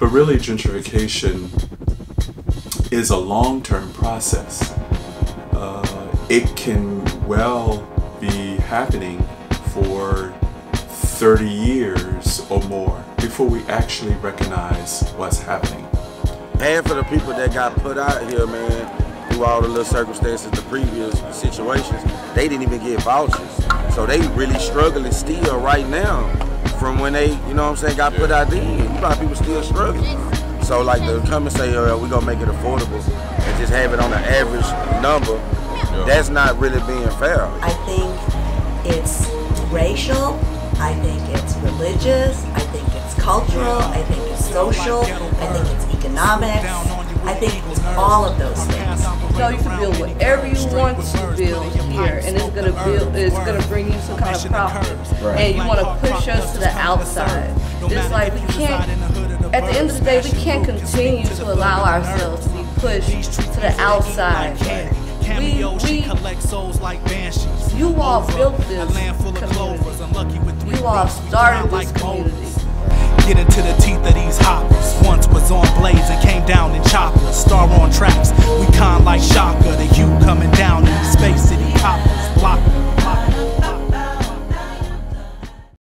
But really, gentrification is a long term process. Uh, it can well be happening for 30 years or more before we actually recognize what's happening. Half of the people that got put out here, man, through all the little circumstances, the previous situations, they didn't even get vouchers. So they really struggling still right now from when they, you know what I'm saying, got put out there. A lot of people still struggling. So like to come and say, oh, we're gonna make it affordable and just have it on an average number, that's not really being fair. I think it's racial, I think it's religious, I think it's cultural, I think it's social, I think it's economics, I think all of those things. So you can build whatever you want to build here, and it's gonna build, it's gonna bring you some kind of profit, and you want to push us to the outside. It's like we can't. At the end of the day, we can't continue to allow ourselves to be pushed to the outside. We, we, you all built this community. You all started this community. soundtracks. We con like Shaka, the you coming down.